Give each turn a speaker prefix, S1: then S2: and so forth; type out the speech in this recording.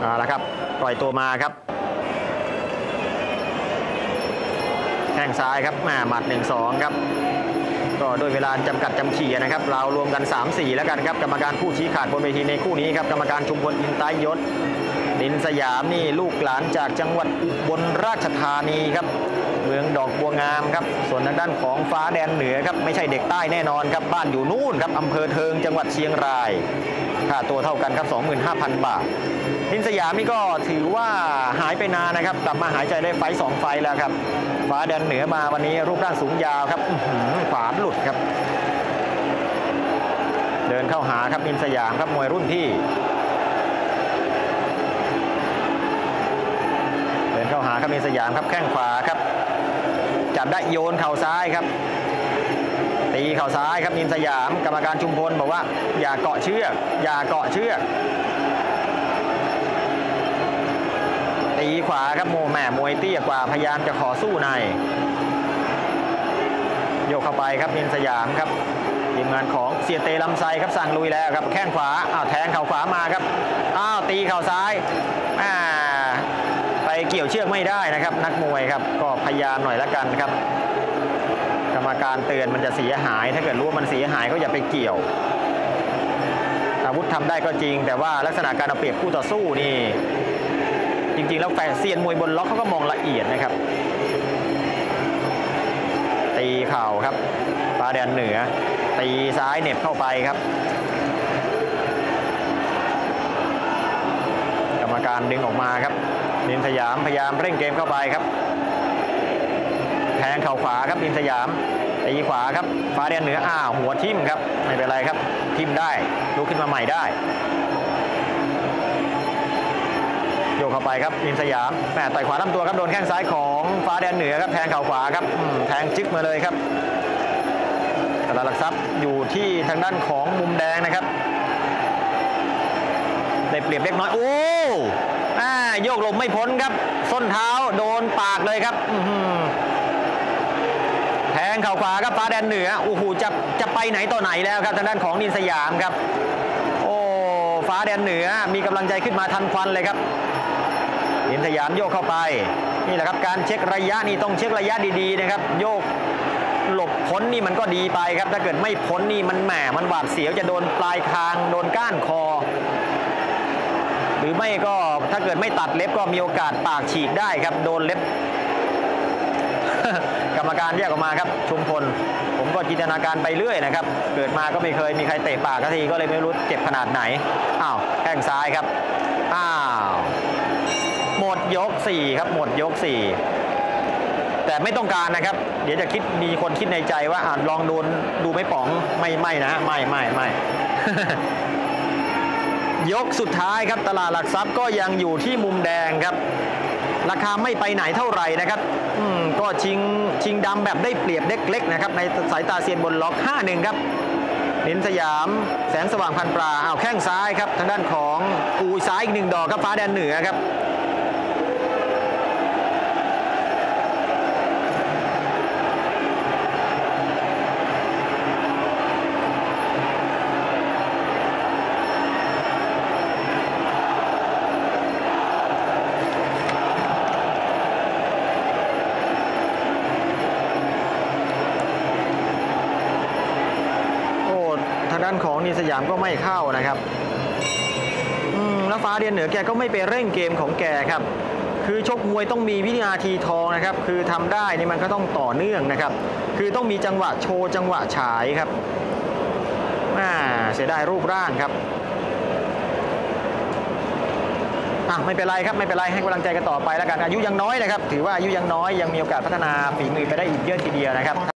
S1: เอาละครับปล่อยตัวมาครับแข้งซ้ายครับแหม่หมัด 1-2 ครับ ก็ด้วยเวลาจำกัดจำขี่นะครับ เรารวมกัน 3-4 แล้วกันครับ กรรมการผู้ชี้ขาดบนเวทีในคู่นี้ครับ กรรมการชุมพลอินตายยศดินสยามนี่ลูกหลานจากจังหวัดอุบลราชธานีครับ มืองดอกบัวงามครับ ส่วนทางด้านของฟ้าแดนเหนือครับไม่ใช่เด็กใต้แน่นอนครับบ้านอยู่นู่นครับอำเภอเทิงจังหวัดเชียงรายค่าตัวเท่ากันครับ 25,000 บาทดินสยามนี่ก็ถือว่าหายไปนานนะครับ กลับมาหายใจได้ไฟสองไฟแล้วครับ ฟ้าแดนเหนือมาวันนี้รูปร่างสูงยาวครับขวาหลุดครับ เดินเข้าหาครับดินสยามครับมวยรุ่นพี่เดินเข้าหาครับดินสยามครับแข้งขวาครับ จับได้โยนเข่าซ้ายครับ ตีเข่าซ้ายครับนินสยามกรรมการชุมพลบอกว่าอย่าเกาะเชือกอย่าเกาะเชือกตีขวาครับโมแหม่มวยเตี้ยกว่าพยายามจะขอสู้ในโยกเข้าไปครับนินสยามครับทีมงานของเสียเตลำไซครับสั่งลุยแล้วครับแข้งขวาอ้าวแทงเข่าขวามาครับอ้าวตีเข่าซ้ายอ่า เกี่ยวเชือกไม่ได้นะครับ นักมวยครับก็พยายามหน่อยละกันครับ กรรมการเตือนมันจะเสียหาย ถ้าเกิดรู้ว่ามันเสียหายก็อย่าไปเกี่ยว อาวุธทำได้ก็จริง แต่ว่าลักษณะการเอาเปรียบคู่ต่อสู้นี่ จริงๆ แล้วแฟนเซียนมวยบนล็อกเขาก็มองละเอียดนะครับ ตีเข่าครับฟ้าแดนเหนือ ตีซ้ายเหน็บเข้าไปครับกรรมการดึงออกมาครับ นินสยามพยายามเร่งเกมเข้าไปครับ แทงเข่าขวาครับอินสยามตีขวาครับฟ้าแดนเหนืออ้าวหัวทิ่มครับไม่เป็นไรครับทิ่มได้ลุกขึ้นมาใหม่ได้โยกเข้าไปครับอินสยามแหม่ต่อยขวาลำตัวครับโดนแข้งซ้ายของฟ้าแดนเหนือครับแทงเข่าขวาครับแทงจึ๊กมาเลยครับตลาดหลักทรัพย์อยู่ที่ทางด้านของมุมแดงนะครับได้เปรียบเล็กน้อยโอ้ โยกหลบไม่พ้นครับ ส้นเท้าโดนปากเลยครับแทงเข่าขวาครับฟ้าแดนเหนือโอ้โหจะจะไปไหนต่อไหนแล้วครับทางด้านของนินสยามครับ โอ้ฟ้าแดนเหนือมีกำลังใจขึ้นมาทันควันเลยครับนินสยามโยกเข้าไป นี่แหละครับการเช็คระยะนี่ต้องเช็คระยะดีๆนะครับ โยกหลบพ้นนี่มันก็ดีไปครับ ถ้าเกิดไม่พ้นนี่มันแหมมันหวาดเสียวจะโดนปลายคางโดนก้านคอ หรือไม่ก็ถ้าเกิดไม่ตัดเล็บก็มีโอกาสปากฉีกได้ครับ โดนเล็บ กรรมการแยกออกมาครับ ชุมพล ผมก็จินตนาการไปเรื่อยนะครับ เกิดมาก็ไม่เคยมีใครเตะปากกะทีก็เลยไม่รู้เจ็บขนาดไหนอ้าวแข้งซ้ายครับอ้าวหมดยก 4 ครับ หมดยก 4 แต่ไม่ต้องการนะครับ เดี๋ยวจะคิดมีคนคิดในใจว่าอ่าลองโดนดูไม่ป๋องไม่ไม่นะฮะไม่ไม่ไม่ ยกสุดท้ายครับตลาดหลักทรัพย์ก็ยังอยู่ที่มุมแดงครับ ราคาไม่ไปไหนเท่าไหร่นะครับอืมก็ชิงชิงดำแบบได้เปรียบเล็กๆนะครับในสายตาเซียนบนล็อก 5-1 ครับนินสยามแสงสว่างพันปลาอ้าวแข้งซ้ายครับทางด้านของอูซ้ายอีกหนึ่งดอกครับฟ้าแดนเหนือครับินสยามก็ไม่เข้านะครับอืมแล้วฟ้าเดียนเหนือแกก็ไม่ไปเร่งเกมของแกครับ คือชกมวยต้องมีวินาทีทองนะครับ คือทำได้นี่มันก็ต้องต่อเนื่องนะครับ คือต้องมีจังหวะโชว์จังหวะฉายครับอ่าเสียดายรูปร่างครับอะไม่เป็นไรครับไม่เป็นไรให้กำลังใจกันต่อไปแล้วกันอายุยังน้อยนะครับ ถือว่าอายุยังน้อยยังมีโอกาสพัฒนาฝีมือไปได้อีกเยอะทีเดียวนะครับ